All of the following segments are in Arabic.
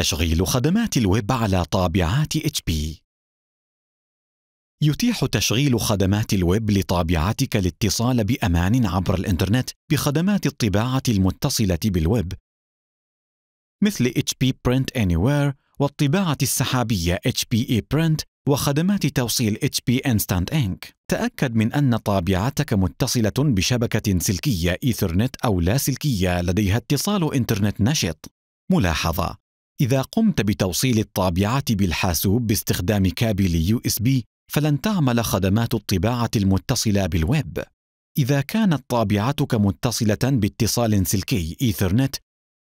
تشغيل خدمات الويب على طابعات HP يتيح تشغيل خدمات الويب لطابعتك الاتصال بأمان عبر الإنترنت بخدمات الطباعة المتصلة بالويب مثل HP Print Anywhere والطباعة السحابية HP ePrint وخدمات توصيل HP Instant Ink. تأكد من أن طابعتك متصلة بشبكة سلكية إيثرنت أو لا سلكية لديها اتصال إنترنت نشط. ملاحظة. إذا قمت بتوصيل الطابعة بالحاسوب باستخدام كابل USB فلن تعمل خدمات الطباعة المتصلة بالويب. إذا كانت طابعتك متصلة باتصال سلكي إيثرنت،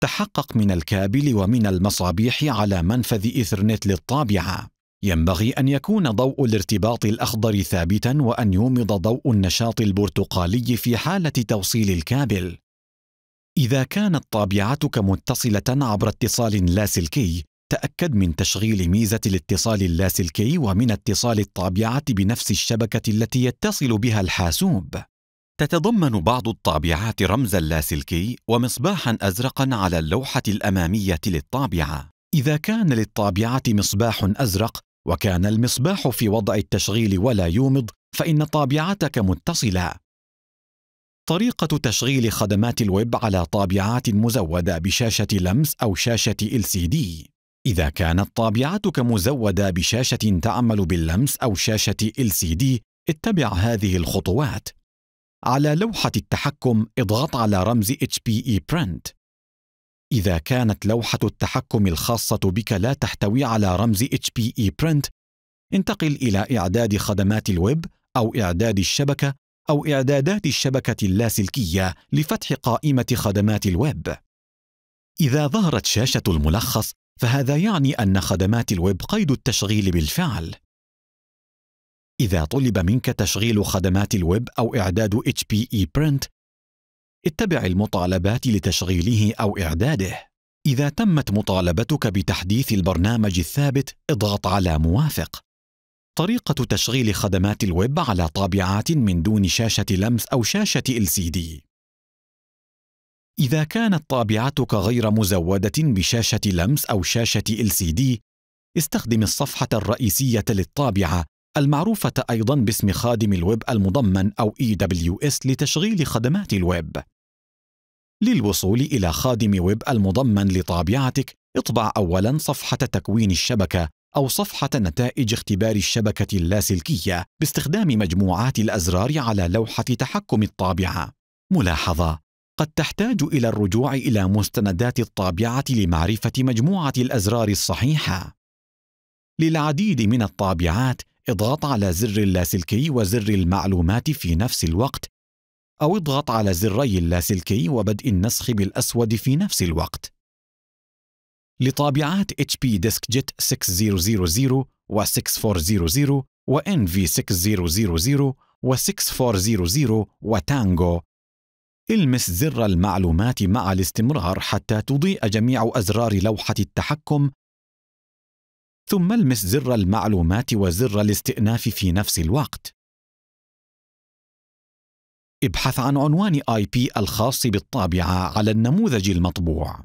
تحقق من الكابل ومن المصابيح على منفذ إيثرنت للطابعة. ينبغي أن يكون ضوء الارتباط الأخضر ثابتا وأن يومض ضوء النشاط البرتقالي في حالة توصيل الكابل. إذا كانت طابعتك متصلة عبر اتصال لاسلكي، تأكد من تشغيل ميزة الاتصال اللاسلكي ومن اتصال الطابعة بنفس الشبكة التي يتصل بها الحاسوب. تتضمن بعض الطابعات رمز اللاسلكي ومصباحا أزرقا على اللوحة الأمامية للطابعة. إذا كان للطابعة مصباح أزرق وكان المصباح في وضع التشغيل ولا يومض، فإن طابعتك متصلة. طريقة تشغيل خدمات الويب على طابعات مزودة بشاشة لمس أو شاشة LCD إذا كانت طابعتك مزودة بشاشة تعمل باللمس أو شاشة LCD اتبع هذه الخطوات. على لوحة التحكم اضغط على رمز HPE Print. إذا كانت لوحة التحكم الخاصة بك لا تحتوي على رمز HPE Print انتقل إلى إعداد خدمات الويب أو إعداد الشبكة أو إعدادات الشبكة اللاسلكية لفتح قائمة خدمات الويب. إذا ظهرت شاشة الملخص فهذا يعني أن خدمات الويب قيد التشغيل بالفعل. إذا طلب منك تشغيل خدمات الويب أو إعداد HP ePrint اتبع المطالبات لتشغيله أو إعداده. إذا تمت مطالبتك بتحديث البرنامج الثابت اضغط على موافق. طريقة تشغيل خدمات الويب على طابعات من دون شاشة لمس أو شاشة LCD. إذا كانت طابعتك غير مزودة بشاشة لمس أو شاشة LCD، استخدم الصفحة الرئيسية للطابعة المعروفة أيضا باسم خادم الويب المضمن أو EWS لتشغيل خدمات الويب. للوصول إلى خادم ويب المضمن لطابعتك، اطبع أولا صفحة تكوين الشبكة أو صفحة نتائج اختبار الشبكة اللاسلكية باستخدام مجموعات الأزرار على لوحة تحكم الطابعة. ملاحظة: قد تحتاج إلى الرجوع إلى مستندات الطابعة لمعرفة مجموعة الأزرار الصحيحة. للعديد من الطابعات إضغط على زر اللاسلكي وزر المعلومات في نفس الوقت أو اضغط على زري اللاسلكي وبدء النسخ بالأسود في نفس الوقت. لطابعات HP DiskJet 6000 و 6400 و NV 6000 و 6400 وتانجو المس زر المعلومات مع الاستمرار حتى تضيء جميع أزرار لوحة التحكم. ثم المس زر المعلومات وزر الاستئناف في نفس الوقت. ابحث عن عنوان IP الخاص بالطابعة على النموذج المطبوع.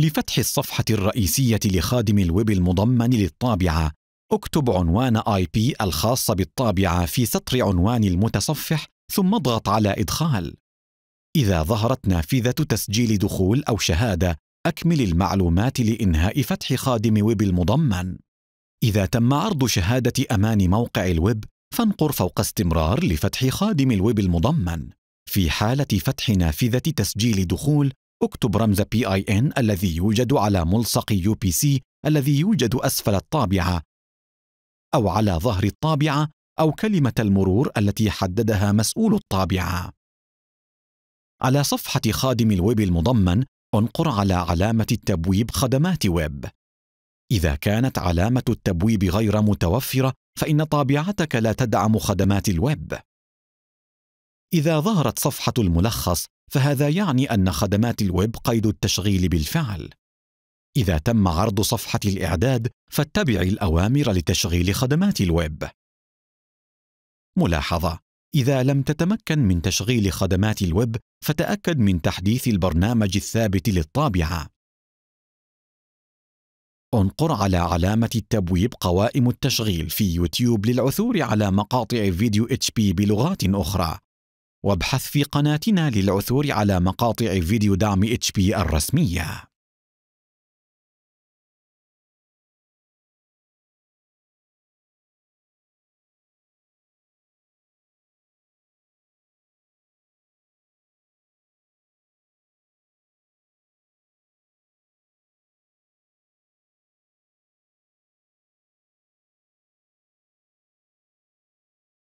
لفتح الصفحة الرئيسية لخادم الويب المضمن للطابعة. اكتب عنوان IP الخاص بالطابعة في سطر عنوان المتصفح ثم اضغط على إدخال. إذا ظهرت نافذة تسجيل دخول أو شهادة أكمل المعلومات لإنهاء فتح خادم ويب المضمن. إذا تم عرض شهادة أمان موقع الويب فانقر فوق استمرار لفتح خادم الويب المضمن. في حالة فتح نافذة تسجيل دخول اكتب رمز PIN الذي يوجد على ملصق UPC الذي يوجد أسفل الطابعة أو على ظهر الطابعة أو كلمة المرور التي حددها مسؤول الطابعة. على صفحة خادم الويب المضمن انقر على علامة التبويب خدمات ويب. إذا كانت علامة التبويب غير متوفرة فإن طابعتك لا تدعم خدمات الويب. إذا ظهرت صفحة الملخص فهذا يعني أن خدمات الويب قيد التشغيل بالفعل. إذا تم عرض صفحة الإعداد فاتبع الأوامر لتشغيل خدمات الويب. ملاحظة: إذا لم تتمكن من تشغيل خدمات الويب فتأكد من تحديث البرنامج الثابت للطابعة. انقر على علامة التبويب قوائم التشغيل في يوتيوب للعثور على مقاطع فيديو HP بلغات أخرى وابحث في قناتنا للعثور على مقاطع فيديو دعم HP الرسمية.